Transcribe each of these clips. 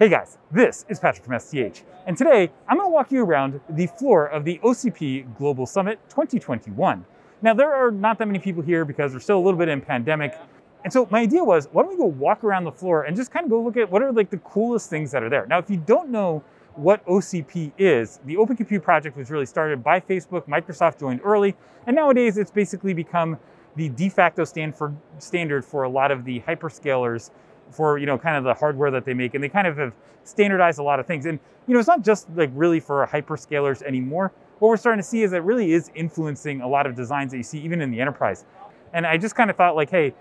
Hey guys, this is Patrick from STH, and today I'm going to walk you around the floor of the OCP Global Summit 2021. Now there are not that many people here because we're still a little bit in pandemic, and so my idea was, why don't we go walk around the floor and just kind of go look at what are like the coolest things that are there. Now if you don't know what OCP is, the Open Compute project was really started by Facebook, Microsoft joined early, and nowadays it's basically become the de facto stand for, standard for a lot of the hyperscalers for you know kind of the hardware that they make and they kind of have standardized a lot of things. And you know it's not just like really for hyperscalers anymore. What we're starting to see is that really is influencing a lot of designs that you see even in the enterprise. And i just kind of thought like hey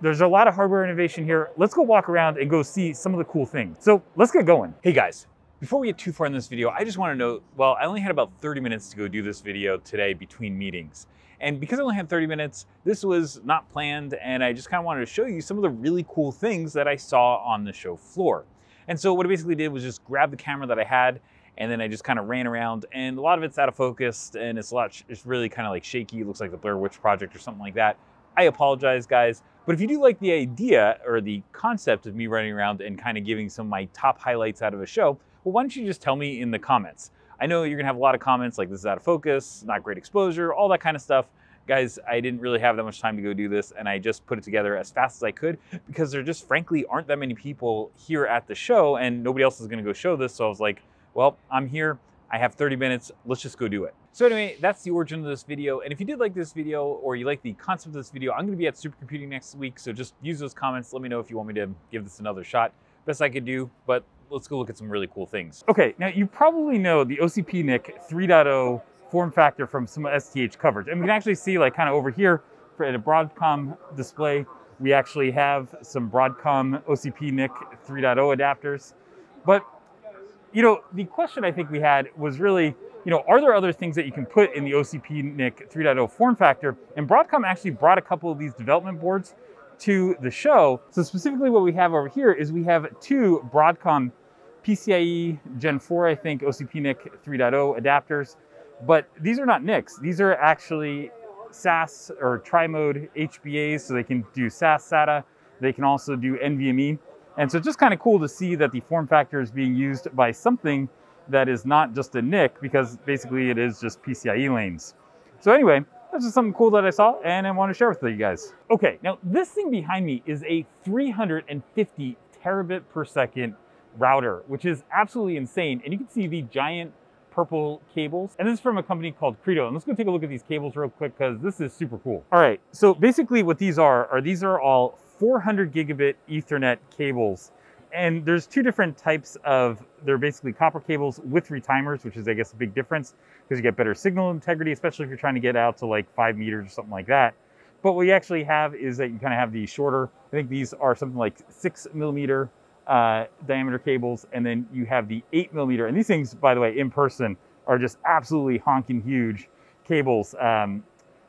there's a lot of hardware innovation here. Let's go walk around and go see some of the cool things. So let's get going. Hey guys. Before we get too far in this video, I just want to note, well, I only had about 30 minutes to go do this video today between meetings. And because I only had 30 minutes, this was not planned, and I just kind of wanted to show you some of the really cool things that I saw on the show floor. And so what I basically did was just grab the camera that I had, and then I just kind of ran around, and a lot of it's out of focus, and it's a lot, it's really kind of like shaky. It looks like the Blair Witch Project or something like that. I apologize, guys. But if you do like the idea or the concept of me running around and kind of giving some of my top highlights out of a show, well, why don't you just tell me in the comments? I know you're gonna have a lot of comments like this is out of focus, not great exposure, all that kind of stuff. Guys, I didn't really have that much time to go do this and I just put it together as fast as I could because there just frankly aren't that many people here at the show and nobody else is gonna go show this. So I was like, well, I'm here, I have 30 minutes, let's just go do it. So anyway, that's the origin of this video. And if you did like this video or you like the concept of this video, I'm gonna be at Supercomputing next week. So just use those comments. Let me know if you want me to give this another shot. Best I could do, but let's go look at some really cool things. Okay, now you probably know the OCP NIC 3.0 form factor from some STH coverage. And we can actually see like kind of over here for at a Broadcom display, we actually have some Broadcom OCP NIC 3.0 adapters. But, you know, the question I think we had was really, you know, are there other things that you can put in the OCP NIC 3.0 form factor? And Broadcom actually brought a couple of these development boards to the show. So specifically what we have over here is we have two Broadcom PCIe Gen 4, I think, OCP NIC 3.0 adapters. But these are not NICs. These are actually SAS or tri-mode HBAs, so they can do SAS SATA. They can also do NVMe. And so it's just kind of cool to see that the form factor is being used by something that is not just a NIC, because basically it is just PCIe lanes. So anyway, that's just something cool that I saw and I want to share with you guys. Okay, now this thing behind me is a 350 terabit per second router, which is absolutely insane. And you can see the giant purple cables. And this is from a company called Credo. And let's go take a look at these cables real quick because this is super cool. All right, so basically what these are, are these are all 400 gigabit ethernet cables and there's two different types of, they're basically copper cables with retimers, which is, I guess, a big difference because you get better signal integrity, especially if you're trying to get out to like five meters or something like that. But what you actually have is that you kind of have the shorter, I think these are something like six millimeter uh, diameter cables, and then you have the eight millimeter. And these things, by the way, in person are just absolutely honking huge cables. Um,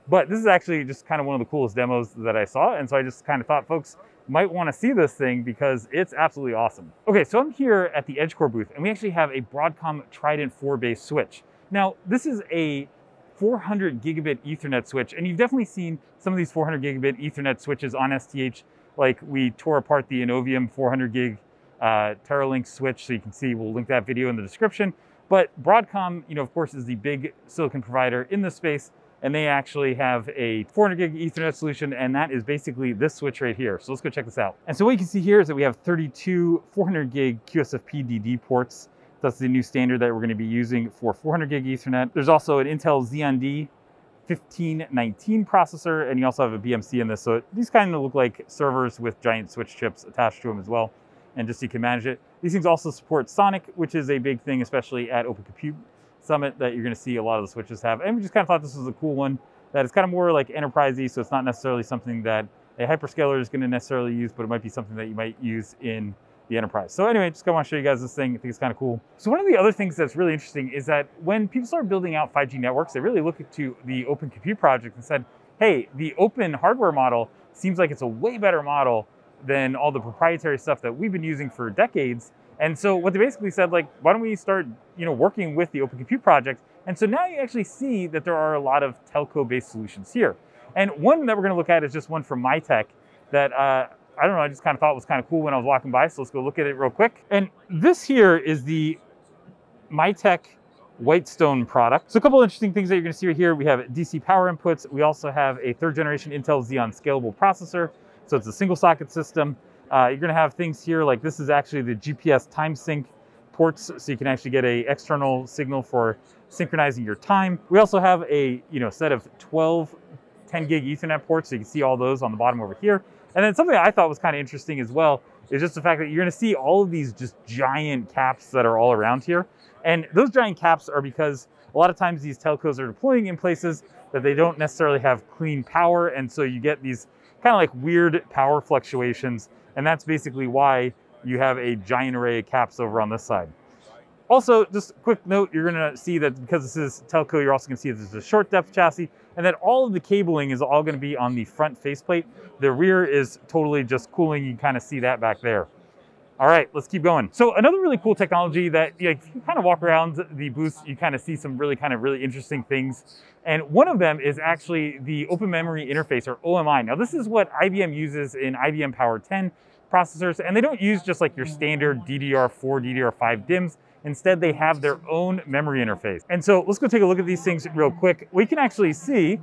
but this is actually just kind of one of the coolest demos that I saw. And so I just kind of thought, folks, might want to see this thing because it's absolutely awesome. Okay, so I'm here at the EdgeCore booth and we actually have a Broadcom Trident 4 base switch. Now, this is a 400 gigabit ethernet switch and you've definitely seen some of these 400 gigabit ethernet switches on STH like we tore apart the Innovium 400 gig uh, Teralynx switch so you can see, we'll link that video in the description. But Broadcom, you know, of course, is the big silicon provider in this space and they actually have a 400 gig ethernet solution and that is basically this switch right here. So let's go check this out. And so what you can see here is that we have 32 400 gig QSFP DD ports. That's the new standard that we're gonna be using for 400 gig ethernet. There's also an Intel Xeon D 1519 processor and you also have a BMC in this. So these kind of look like servers with giant switch chips attached to them as well. And just so you can manage it. These things also support Sonic, which is a big thing, especially at Open Compute Summit that you're going to see a lot of the switches have. And we just kind of thought this was a cool one that is kind of more like enterprisey, so it's not necessarily something that a hyperscaler is going to necessarily use, but it might be something that you might use in the enterprise. So anyway, just want to show you guys this thing. I think it's kind of cool. So one of the other things that's really interesting is that when people start building out 5G networks, they really look to the Open Compute project and said, hey, the open hardware model seems like it's a way better model than all the proprietary stuff that we've been using for decades. And so what they basically said, like, why don't we start, you know, working with the Open Compute project? And so now you actually see that there are a lot of telco-based solutions here. And one that we're going to look at is just one from Mitac that uh, I don't know, I just kind of thought was kind of cool when I was walking by. So let's go look at it real quick. And this here is the Mitac Whitestone product. So a couple of interesting things that you're gonna see right here. We have DC power inputs. We also have a third generation Intel Xeon scalable processor. So it's a single socket system. Uh, you're gonna have things here like this is actually the GPS time sync ports, so you can actually get a external signal for synchronizing your time. We also have a you know set of 12 10 gig Ethernet ports, so you can see all those on the bottom over here. And then something I thought was kind of interesting as well is just the fact that you're gonna see all of these just giant caps that are all around here. And those giant caps are because a lot of times these telcos are deploying in places that they don't necessarily have clean power. And so you get these kind of like weird power fluctuations. And that's basically why you have a giant array of caps over on this side. Also, just a quick note, you're gonna see that because this is telco, you're also gonna see that there's a short depth chassis and that all of the cabling is all gonna be on the front faceplate. The rear is totally just cooling. You kind of see that back there. All right, let's keep going. So another really cool technology that you, know, you kind of walk around the booth, you kind of see some really kind of really interesting things. And one of them is actually the Open Memory Interface or OMI. Now this is what IBM uses in IBM Power 10 processors, and they don't use just like your standard DDR4, DDR5 DIMMs. Instead, they have their own memory interface. And so let's go take a look at these things real quick. What we can actually see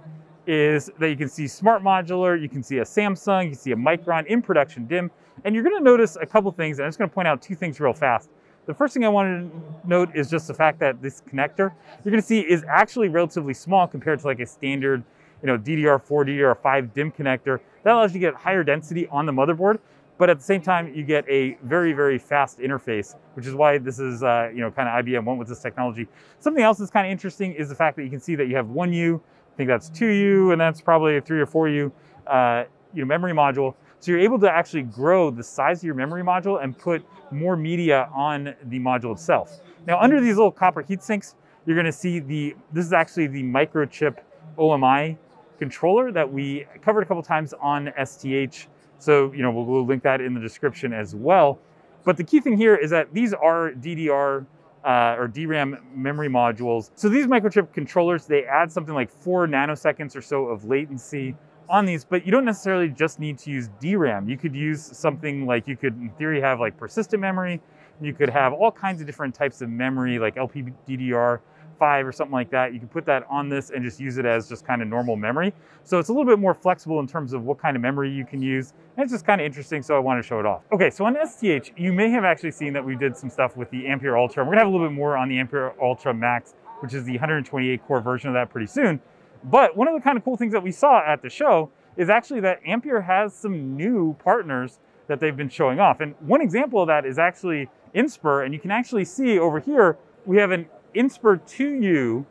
is that you can see Smart Modular, you can see a Samsung, you can see a Micron in production DIMM, and you're gonna notice a couple things, and I'm just gonna point out two things real fast. The first thing I wanted to note is just the fact that this connector, you're gonna see is actually relatively small compared to like a standard you know, DDR4, DDR5 DIMM connector. That allows you to get higher density on the motherboard, but at the same time, you get a very, very fast interface, which is why this is, uh, you know, kind of IBM went with this technology. Something else that's kind of interesting is the fact that you can see that you have one U, I think that's two U, and that's probably a three or four U, uh, you know, memory module. So you're able to actually grow the size of your memory module and put more media on the module itself. Now, under these little copper heat sinks, you're gonna see the, this is actually the microchip OMI controller that we covered a couple times on STH. So, you know, we'll, we'll link that in the description as well. But the key thing here is that these are DDR uh, or DRAM memory modules. So these microchip controllers, they add something like four nanoseconds or so of latency on these, but you don't necessarily just need to use DRAM. You could use something like you could, in theory, have like persistent memory. You could have all kinds of different types of memory, like LPDDR5 or something like that. You can put that on this and just use it as just kind of normal memory. So it's a little bit more flexible in terms of what kind of memory you can use. And it's just kind of interesting, so I want to show it off. Okay, so on STH, you may have actually seen that we did some stuff with the Ampere Altra. We're gonna have a little bit more on the Ampere Altra Max, which is the 128 core version of that pretty soon. But one of the kind of cool things that we saw at the show is actually that Ampere has some new partners that they've been showing off. And one example of that is actually Inspur, and you can actually see over here, we have an Inspur 2U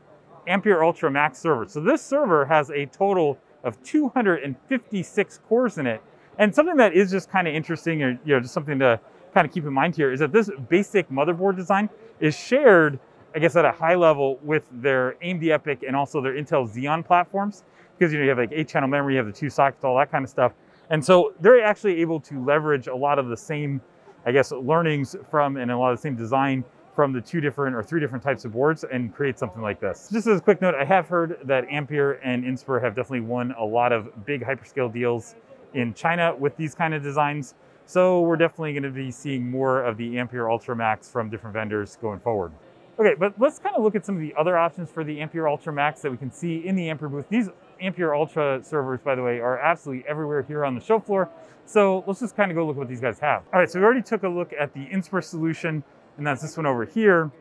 Ampere Altra Max server. So this server has a total of 256 cores in it. And something that is just kind of interesting, or you know, just something to kind of keep in mind here, is that this basic motherboard design is shared I guess at a high level with their AMD EPYC and also their Intel Xeon platforms, because you know you have like eight channel memory, you have the two sockets, all that kind of stuff. And so they're actually able to leverage a lot of the same, I guess, learnings from and a lot of the same design from the two different or three different types of boards and create something like this. Just as a quick note, I have heard that Ampere and Inspur have definitely won a lot of big hyperscale deals in China with these kind of designs. So we're definitely going to be seeing more of the Ampere Altra Max from different vendors going forward. Okay, but let's kind of look at some of the other options for the Ampere Altra Max that we can see in the Ampere booth. These Ampere Altra servers, by the way, are absolutely everywhere here on the show floor. So let's just kind of go look at what these guys have. All right, so we already took a look at the Inspur solution, and that's this one over here.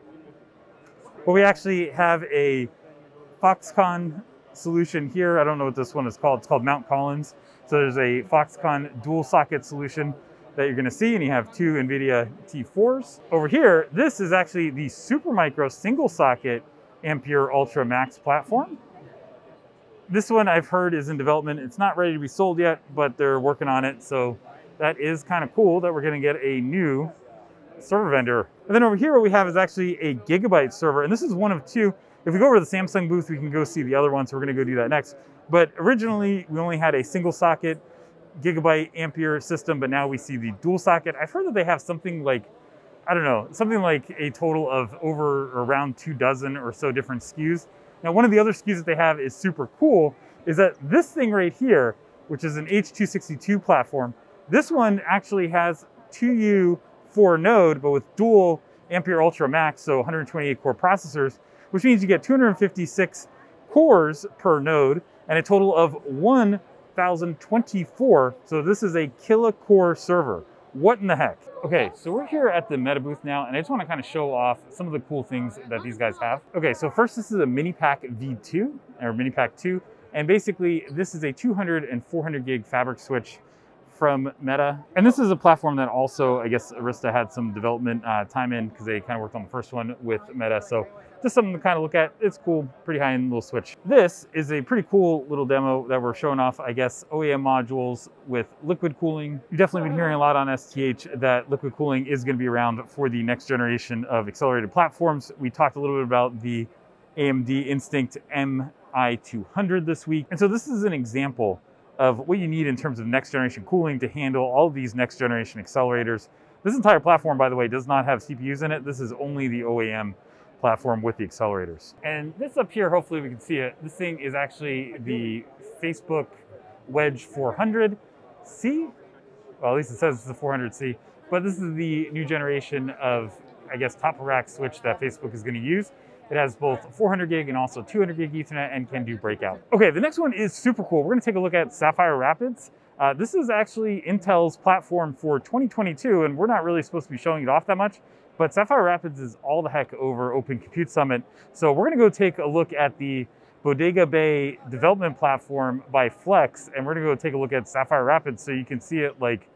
But we actually have a Foxconn solution here. I don't know what this one is called. It's called Mount Collins. So there's a Foxconn dual socket solution that you're gonna see, and you have two NVIDIA T4s. Over here, this is actually the Supermicro single socket Ampere Altra Max platform. This one I've heard is in development. It's not ready to be sold yet, but they're working on it. So that is kind of cool that we're gonna get a new server vendor. And then over here, what we have is actually a Gigabyte server, and this is one of two. If we go over to the Samsung booth, we can go see the other one, so we're gonna go do that next. But originally, we only had a single socket gigabyte ampere system, but now we see the dual socket. I've heard that they have something like, I don't know, something like a total of over around two dozen or so different SKUs. Now, one of the other SKUs that they have is super cool, is that this thing right here, which is an H262 platform, This one actually has 2U 4 node, but with dual Ampere Altra Max, so 128 core processors, which means you get 256 cores per node and a total of 1,024. So this is a kilocore server. What in the heck? Okay, so we're here at the Meta booth now, and I just want to kind of show off some of the cool things that these guys have. Okay, so first this is a Minipack V2, or Minipack 2, and basically this is a 200 and 400 gig fabric switch from Meta. And this is a platform that also, I guess Arista had some development uh, time in because they kind of worked on the first one with Meta. So just something to kind of look at. It's cool, pretty high-end little switch. This is a pretty cool little demo that we're showing off, I guess, OAM modules with liquid cooling. You've definitely been hearing a lot on STH that liquid cooling is gonna be around for the next generation of accelerated platforms. We talked a little bit about the AMD Instinct MI200 this week. And so this is an example of what you need in terms of next generation cooling to handle all these next generation accelerators. This entire platform, by the way, does not have CPUs in it. This is only the OAM platform with the accelerators. And this up here, hopefully we can see it. This thing is actually the Facebook Wedge 400C. Well, at least it says it's the 400C. But this is the new generation of, I guess, top rack switch that Facebook is going to use. It has both 400 gig and also 200 gig Ethernet and can do breakout. Okay, the next one is super cool. We're gonna take a look at Sapphire Rapids. Uh, this is actually Intel's platform for 2022, and we're not really supposed to be showing it off that much, but Sapphire Rapids is all the heck over Open Compute Summit. So we're gonna go take a look at the Bodega Bay development platform by Flex, and we're gonna go take a look at Sapphire Rapids so you can see it like,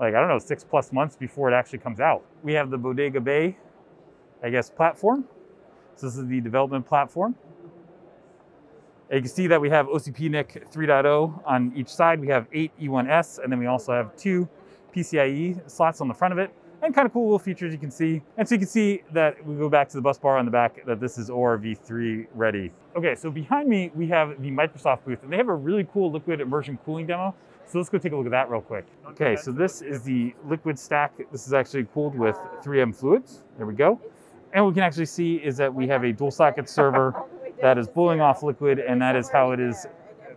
like I don't know, six plus months before it actually comes out. We have the Bodega Bay, I guess, platform. So this is the development platform. And you can see that we have OCP NIC 3.0 on each side. We have eight E1S, and then we also have two PCIe slots on the front of it. And kind of cool little features you can see. And so you can see that we go back to the bus bar on the back that this is ORv3 ready. Okay, so behind me, we have the Microsoft booth, and they have a really cool liquid immersion cooling demo. So let's go take a look at that real quick. Okay, so this is the LiquidStack. This is actually cooled with 3M fluids. There we go. And what we can actually see is that we have a dual socket server that is boiling off liquid and that is how it is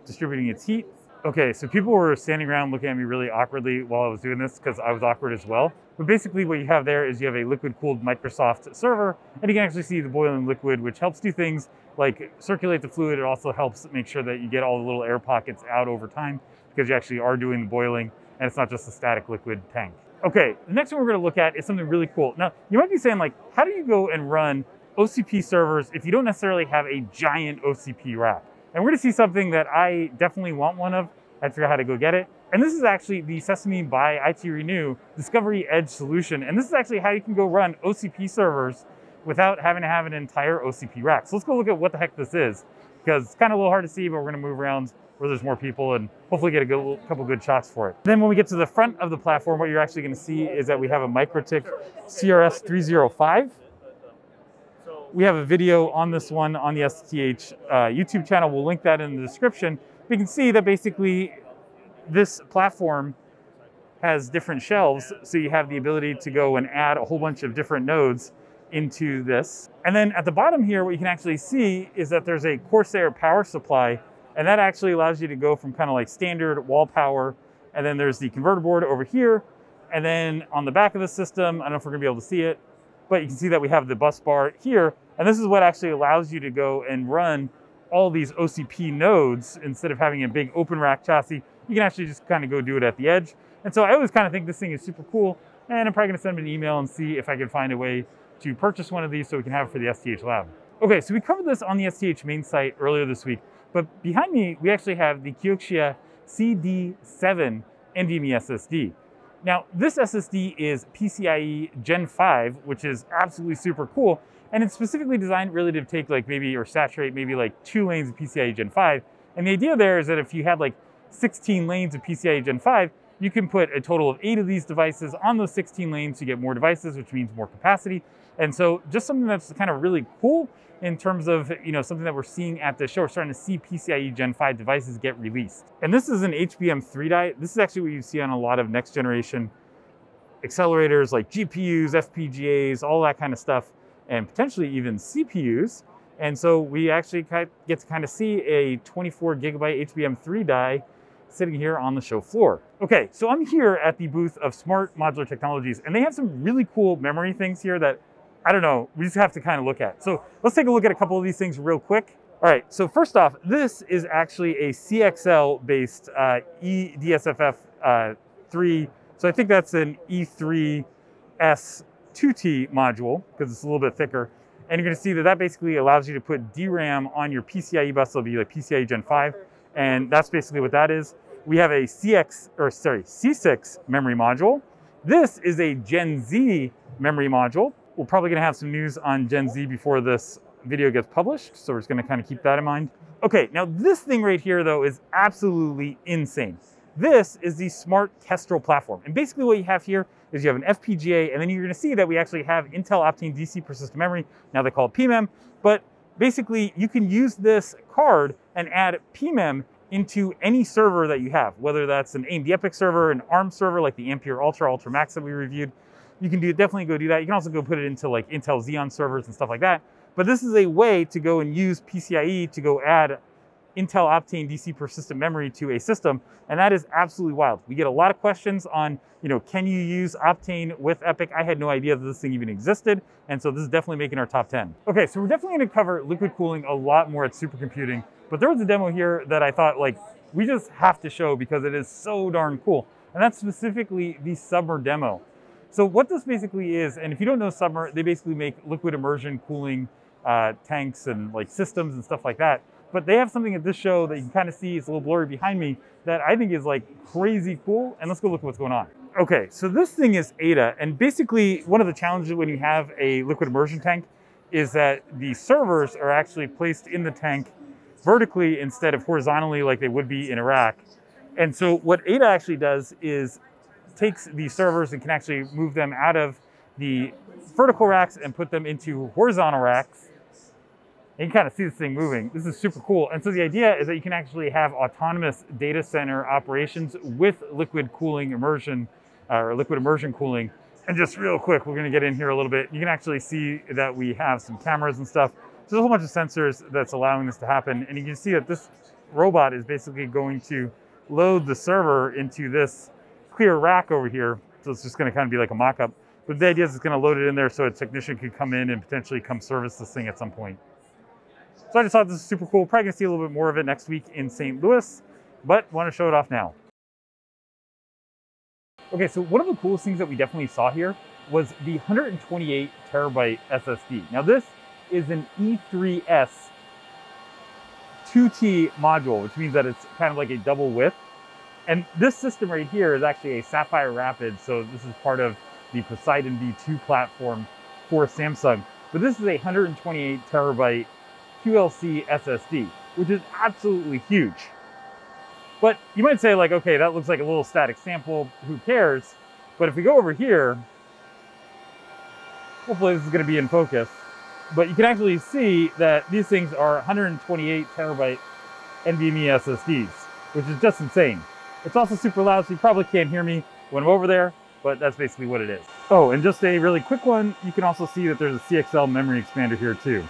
distributing its heat. Okay, so people were standing around looking at me really awkwardly while I was doing this because I was awkward as well. But basically what you have there is you have a liquid cooled Microsoft server and you can actually see the boiling liquid, which helps do things like circulate the fluid. It also helps make sure that you get all the little air pockets out over time because you actually are doing the boiling and it's not just a static liquid tank. Okay, the next one we're gonna look at is something really cool. Now, you might be saying like, how do you go and run OCP servers if you don't necessarily have a giant OCP rack? And we're gonna see something that I definitely want one of. I figure out how to go get it. And this is actually the Sesame by IT Renew Discovery Edge solution. And this is actually how you can go run OCP servers without having to have an entire OCP rack. So let's go look at what the heck this is, because it's kind of a little hard to see, but we're gonna move around where there's more people and hopefully get a good, couple good shots for it. Then when we get to the front of the platform, what you're actually gonna see is that we have a MikroTik CRS 305. We have a video on this one on the STH uh, YouTube channel. We'll link that in the description. We can see that basically this platform has different shelves. So you have the ability to go and add a whole bunch of different nodes into this. And then at the bottom here, what you can actually see is that there's a Corsair power supply and that actually allows you to go from kind of like standard wall power. And then there's the converter board over here. And then on the back of the system, I don't know if we're gonna be able to see it, but you can see that we have the bus bar here. And this is what actually allows you to go and run all these OCP nodes instead of having a big open rack chassis. You can actually just kind of go do it at the edge. And so I always kind of think this thing is super cool. And I'm probably gonna send them an email and see if I can find a way to purchase one of these so we can have it for the STH lab. Okay, so we covered this on the STH main site earlier this week. But behind me, we actually have the Kioxia CD7 NVMe SSD. Now, this SSD is PCIe Gen 5, which is absolutely super cool. And it's specifically designed really to take like maybe or saturate maybe like two lanes of PCIe Gen 5. And the idea there is that if you had like 16 lanes of PCIe Gen 5, you can put a total of eight of these devices on those 16 lanes to get more devices, which means more capacity. And so just something that's kind of really cool in terms of you know something that we're seeing at the show. We're starting to see PCIe Gen 5 devices get released. And this is an HBM3 die. This is actually what you see on a lot of next generation accelerators like GPUs, FPGAs, all that kind of stuff, and potentially even CPUs. And so we actually get to kind of see a 24 gigabyte HBM3 die sitting here on the show floor. Okay, so I'm here at the booth of Smart Modular Technologies, and they have some really cool memory things here that I don't know, we just have to kind of look at. So let's take a look at a couple of these things real quick. All right, so first off, this is actually a CXL based uh, eDSFF uh, 3. So I think that's an E3S 2T module because it's a little bit thicker. And you're gonna see that that basically allows you to put DRAM on your PCIe bus. It'll be like PCIe Gen 5. And that's basically what that is. We have a CX, or sorry, C6 memory module. This is a Gen Z memory module. We're probably gonna have some news on Gen Z before this video gets published. So we're just gonna kind of keep that in mind. Okay, now this thing right here though is absolutely insane. This is the Smart Kestrel platform. And basically what you have here is you have an FPGA, and then you're gonna see that we actually have Intel Optane DC persistent memory. Now they call it PMEM, but basically you can use this card and add PMEM into any server that you have, whether that's an AMD EPYC server, an ARM server like the Ampere Altra, Altra Max that we reviewed. You can do definitely go do that. You can also go put it into like Intel Xeon servers and stuff like that. But this is a way to go and use PCIe to go add Intel Optane DC persistent memory to a system, and that is absolutely wild. We get a lot of questions on, you know, can you use Optane with EPYC? I had no idea that this thing even existed, and so this is definitely making our top 10. Okay, so we're definitely gonna cover liquid cooling a lot more at supercomputing, but there was a demo here that I thought like, we just have to show because it is so darn cool. And that's specifically the Submer demo. So what this basically is, and if you don't know Submer, they basically make liquid immersion cooling uh, tanks and like systems and stuff like that. But they have something at this show that you can kind of see, it's a little blurry behind me, that I think is like crazy cool. And let's go look at what's going on. Okay, so this thing is Ada. And basically one of the challenges when you have a liquid immersion tank is that the servers are actually placed in the tank vertically instead of horizontally like they would be in a rack. And so what Ada actually does is takes the servers and can actually move them out of the vertical racks and put them into horizontal racks you can kind of see this thing moving. This is super cool. And so the idea is that you can actually have autonomous data center operations with liquid cooling immersion uh, or liquid immersion cooling. And just real quick, we're gonna get in here a little bit. You can actually see that we have some cameras and stuff. So there's a whole bunch of sensors that's allowing this to happen. And you can see that this robot is basically going to load the server into this clear rack over here. So it's just gonna kind of be like a mock-up. But the idea is it's gonna load it in there so a technician could come in and potentially come service this thing at some point. So I just thought this was super cool. Probably gonna see a little bit more of it next week in St. Louis, but want to show it off now. Okay, so one of the coolest things that we definitely saw here was the 128 terabyte SSD. Now this is an E3S 2T module, which means that it's kind of like a double width. And this system right here is actually a Sapphire Rapid. So this is part of the Poseidon V2 platform for Samsung. But this is a 128 terabyte QLC SSD, which is absolutely huge. But you might say like, okay, that looks like a little static sample, who cares? But if we go over here, hopefully this is gonna be in focus, but you can actually see that these things are 128 terabyte NVMe SSDs, which is just insane. It's also super loud, so you probably can't hear me when I'm over there, but that's basically what it is. Oh, and just a really quick one, you can also see that there's a CXL memory expander here too.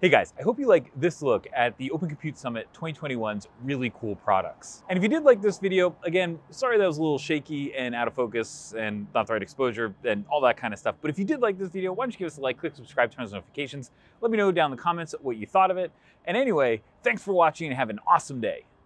Hey guys, I hope you like this look at the Open Compute Summit 2021's really cool products. And if you did like this video, again, sorry that was a little shaky and out of focus and not the right exposure and all that kind of stuff. But if you did like this video, why don't you give us a like, click subscribe, turn on notifications. Let me know down in the comments what you thought of it. And anyway, thanks for watching and have an awesome day.